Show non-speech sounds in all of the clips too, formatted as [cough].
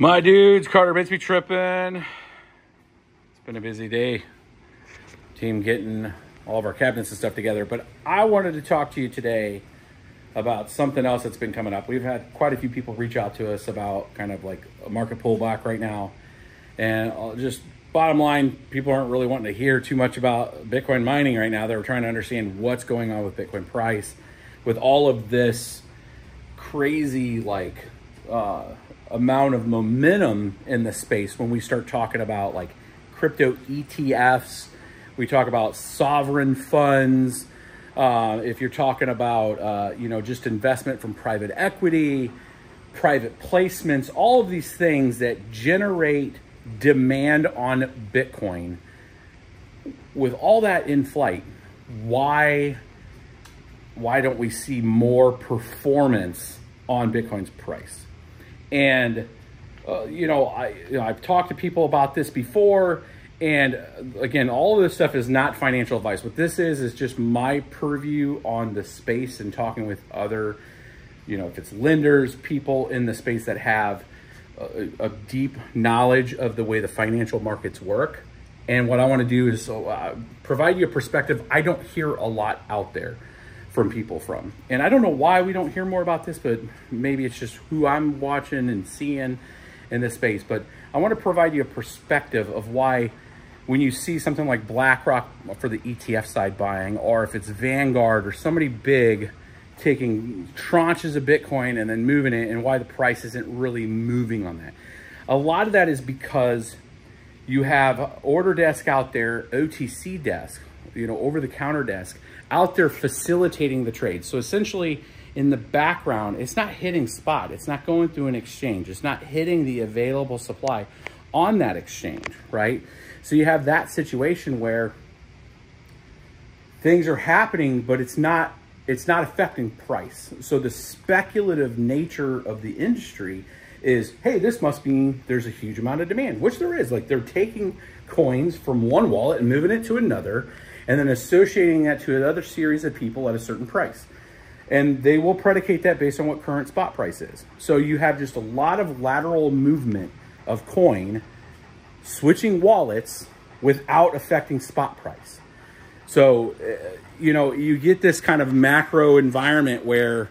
My dudes, Carter Bits Be Trippin'. It's been a busy day. Team getting all of our cabinets and stuff together. But I wanted to talk to you today about something else that's been coming up. We've had quite a few people reach out to us about kind of like a market pullback right now. And I'll just bottom line, people aren't really wanting to hear too much about Bitcoin mining right now. They're trying to understand what's going on with Bitcoin price with all of this crazy like uh, amount of momentum in the space when we start talking about like crypto ETFs. We talk about sovereign funds. Uh, if you're talking about, uh, you know, just investment from private equity, private placements, all of these things that generate demand on Bitcoin, with all that in flight, why why don't we see more performance on Bitcoin's price? And, uh, you know, I, you know, I've talked to people about this before. And uh, again, all of this stuff is not financial advice. What this is, is just my purview on the space and talking with other, you know, if it's lenders, people in the space that have a, a deep knowledge of the way the financial markets work. And what I want to do is uh, provide you a perspective I don't hear a lot out there from people from. And I don't know why we don't hear more about this, but maybe it's just who I'm watching and seeing in this space. But I want to provide you a perspective of why when you see something like BlackRock for the ETF side buying, or if it's Vanguard or somebody big taking tranches of Bitcoin and then moving it and why the price isn't really moving on that. A lot of that is because you have order desk out there, OTC desk, you know, over the counter desk out there facilitating the trade. So essentially in the background, it's not hitting spot. It's not going through an exchange. It's not hitting the available supply on that exchange, right? So you have that situation where things are happening, but it's not it's not affecting price. So the speculative nature of the industry is, hey, this must mean there's a huge amount of demand, which there is. Like they're taking coins from one wallet and moving it to another and then associating that to another series of people at a certain price. And they will predicate that based on what current spot price is. So you have just a lot of lateral movement of coin switching wallets without affecting spot price. So, uh, you know, you get this kind of macro environment where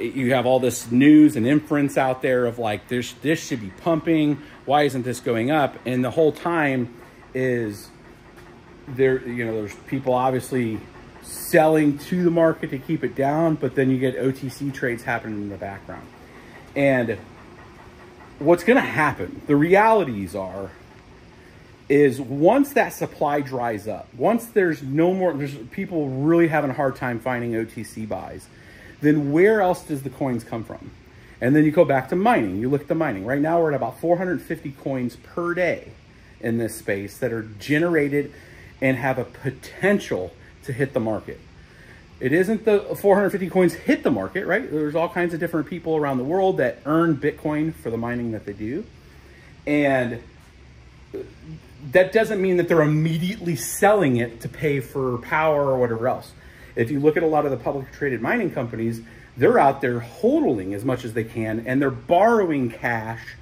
you have all this news and inference out there of like, this, this should be pumping. Why isn't this going up? And the whole time is there, you know, there's people obviously selling to the market to keep it down, but then you get OTC trades happening in the background. And what's going to happen, the realities are, is once that supply dries up, once there's no more, there's people really having a hard time finding OTC buys, then where else does the coins come from? And then you go back to mining. You look at the mining. Right now we're at about 450 coins per day in this space that are generated and have a potential to hit the market. It isn't the 450 coins hit the market, right? There's all kinds of different people around the world that earn Bitcoin for the mining that they do. And that doesn't mean that they're immediately selling it to pay for power or whatever else. If you look at a lot of the publicly traded mining companies, they're out there hodling as much as they can and they're borrowing cash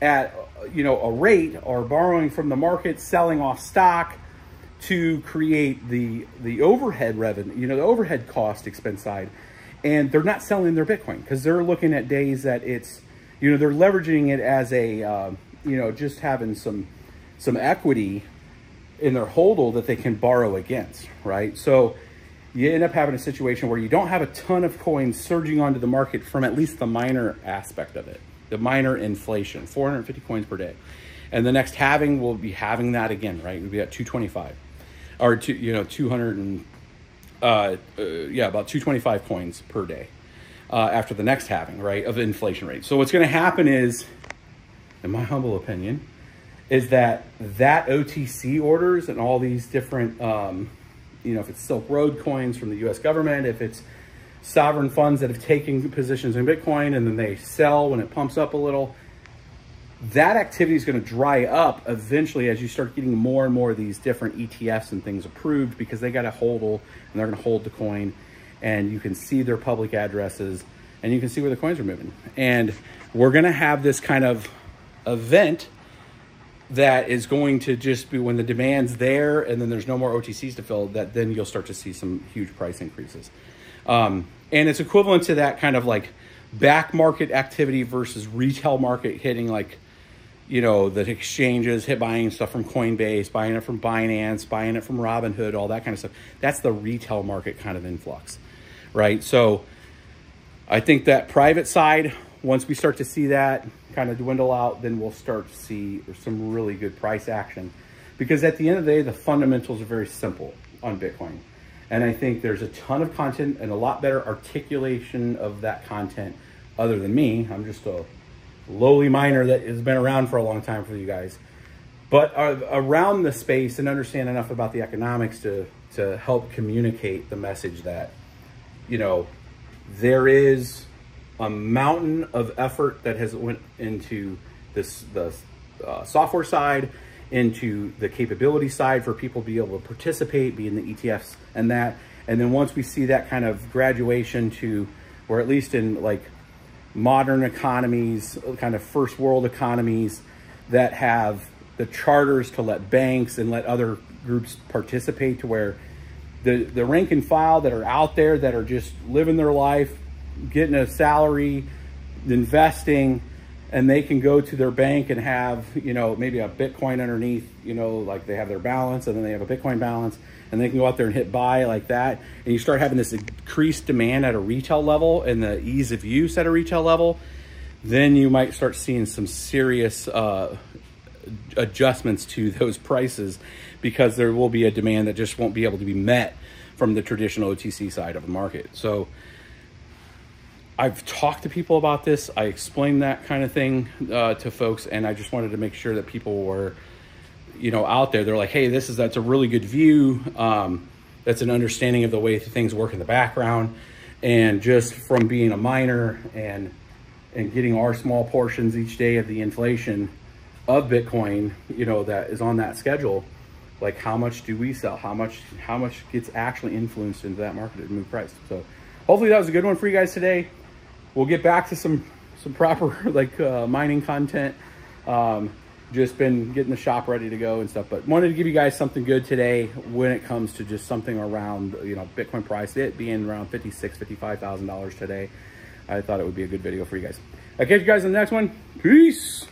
at you know a rate or borrowing from the market, selling off stock to create the the overhead revenue, you know, the overhead cost expense side. And they're not selling their Bitcoin because they're looking at days that it's, you know, they're leveraging it as a, uh, you know, just having some some equity in their hodl that they can borrow against, right? So you end up having a situation where you don't have a ton of coins surging onto the market from at least the miner aspect of it, the miner inflation, 450 coins per day. And the next halving will be having that again, right? We'll be at 225 or two, you know, 200 and, uh, uh, yeah, about 225 coins per day uh, after the next halving, right, of inflation rate. So what's going to happen is, in my humble opinion, is that that OTC orders and all these different, um, you know, if it's Silk Road coins from the U.S. government, if it's sovereign funds that have taken positions in Bitcoin and then they sell when it pumps up a little, that activity is going to dry up eventually as you start getting more and more of these different ETFs and things approved because they got a hold and they're going to hold the coin and you can see their public addresses and you can see where the coins are moving. And we're going to have this kind of event that is going to just be when the demand's there and then there's no more OTCs to fill that then you'll start to see some huge price increases. Um, and it's equivalent to that kind of like back market activity versus retail market hitting like, you know, the exchanges, hit buying stuff from Coinbase, buying it from Binance, buying it from Robinhood, all that kind of stuff. That's the retail market kind of influx, right? So I think that private side, once we start to see that kind of dwindle out, then we'll start to see some really good price action. Because at the end of the day, the fundamentals are very simple on Bitcoin. And I think there's a ton of content and a lot better articulation of that content other than me. I'm just a lowly miner that has been around for a long time for you guys. But uh, around the space and understand enough about the economics to, to help communicate the message that, you know, there is a mountain of effort that has went into this the uh, software side, into the capability side for people to be able to participate, be in the ETFs and that. And then once we see that kind of graduation to, or at least in like modern economies, kind of first world economies that have the charters to let banks and let other groups participate to where the, the rank and file that are out there that are just living their life, getting a salary, investing, and they can go to their bank and have, you know, maybe a Bitcoin underneath, you know, like they have their balance and then they have a Bitcoin balance and they can go out there and hit buy like that. And you start having this increased demand at a retail level and the ease of use at a retail level, then you might start seeing some serious uh, adjustments to [laughs] those prices because there will be a demand that just won't be able to be met from the traditional OTC side of the market. So I've talked to people about this. I explained that kind of thing uh, to folks, and I just wanted to make sure that people were, you know, out there. They're like, hey, this is that's a really good view. Um, that's an understanding of the way things work in the background, and just from being a miner and and getting our small portions each day of the inflation of Bitcoin, you know, that is on that schedule. Like, how much do we sell? How much how much gets actually influenced into that market to move price? So, hopefully, that was a good one for you guys today we'll get back to some some proper [laughs] like uh, mining content. Um, just been getting the shop ready to go and stuff, but wanted to give you guys something good today when it comes to just something around you know Bitcoin price, it being around fifty six, fifty five thousand dollars today. I thought it would be a good video for you guys. I'll catch you guys in the next one. Peace.